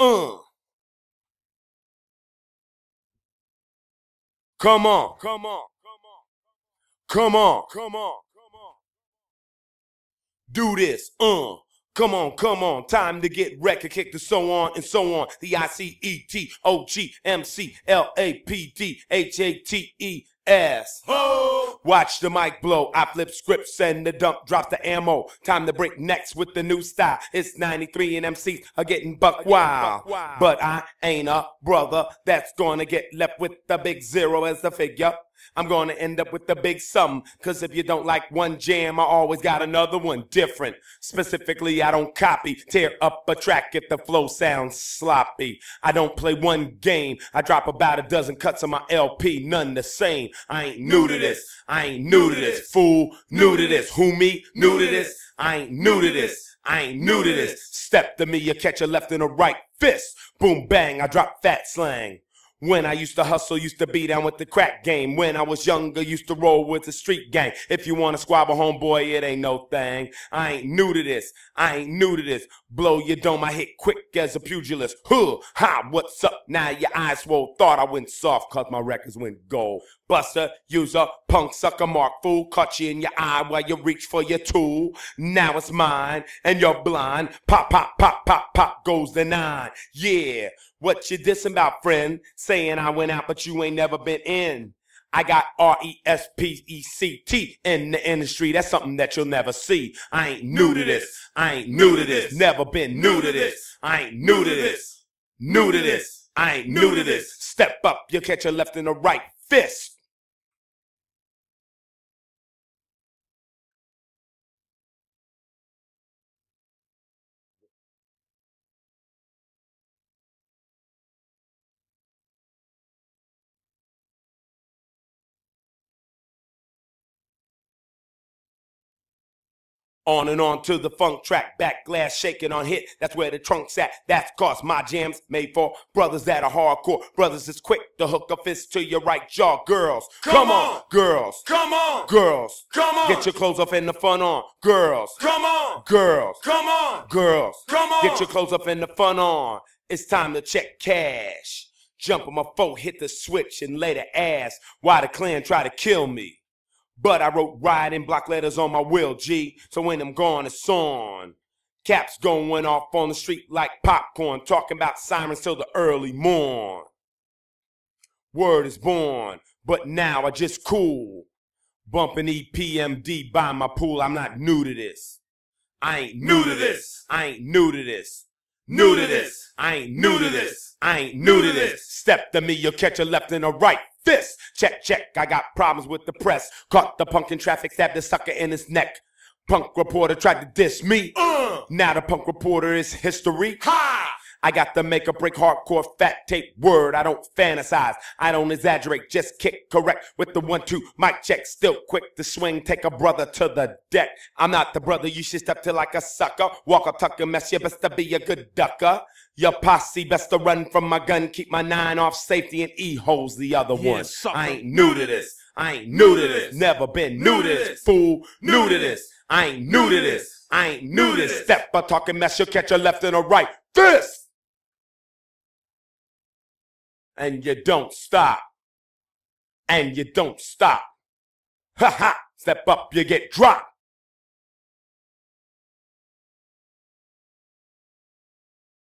Uh. Come on, come on, come on, come on. Do this, uh. Come on, come on, time to get record kicked and so on and so on. The I C E T O G M C L A P D H A T E S. Watch the mic blow. I flip scripts and the dump drop the ammo. Time to break necks with the new style. It's 93 and MCs are getting buck wild. But I ain't a brother that's gonna get left with the big zero as the figure. I'm gonna end up with the big sum. Cause if you don't like one jam, I always got another one different. Specifically, I don't copy, tear up a track if the flow sounds sloppy. I don't play one game. I drop about a dozen cuts on my LP, none the same. I ain't new to this. I ain't new to this. Fool, new to this. Who me? New to this. I ain't new to this. I ain't new to this. Step to me, you catch a left and a right fist. Boom, bang, I drop fat slang. When I used to hustle, used to be down with the crack game. When I was younger, used to roll with the street gang. If you wanna squabble, homeboy, it ain't no thing. I ain't new to this. I ain't new to this. Blow your dome, I hit quick as a pugilist. Huh, ha, what's up? Now your eyes swole. Thought I went soft cause my records went gold. Buster, user, punk, sucker, mark, fool. Caught you in your eye while you reach for your tool. Now it's mine, and you're blind. Pop, pop, pop, pop, pop goes the nine. Yeah, what you dissing about, friend? Saying I went out, but you ain't never been in. I got R E S P E C T in the industry. That's something that you'll never see. I ain't new to this. I ain't new to this. Never been new to this. I ain't new to this. New to this. I ain't new to this. Step up, you'll catch a left and a right fist. On and on to the funk track, back glass shaking on hit. That's where the trunk's at. That's cause my jams made for brothers that are hardcore. Brothers is quick to hook a fist to your right jaw. Girls, come, on. girls, Come on. girls, Come on. get your clothes off and the fun on. Girls, Come on. girls, Come on. girls, Come on. get your clothes off and the fun on. It's time to check cash. Jump on my phone, hit the switch, and lay the ass. Why the Klan try to kill me? But I wrote ride in block letters on my will, G. So when I'm gone, it's on. Caps going off on the street like popcorn, talking about sirens till the early morn. Word is born, but now I just cool. Bumping EPMD by my pool, I'm not new to this. I ain't new to this. I ain't new to this. New to this. I ain't new to this. I ain't new to this. Step to me, you'll catch a left and a right fist. Check, check. I got problems with the press. Caught the punk in traffic, stabbed the sucker in his neck. Punk reporter tried to diss me. Uh. Now the punk reporter is history. Ha. I got the make or break hardcore fat tape word. I don't fantasize. I don't exaggerate. Just kick correct with the one two mic check. Still quick to swing. Take a brother to the deck. I'm not the brother you should step to like a sucker. Walk up, tuck and mess. You best to be a good ducker. Your posse best to run from my gun. Keep my nine off safety and e holes the other Yeah, one. sucker. I ain't new to this. I ain't new to this. Never been new to this. Fool, new to this. I ain't new to this. I ain't new to this. Step a talking mess. You'll catch a left and a right fist and you don't stop. And you don't stop. Ha ha! Step up, you get dropped.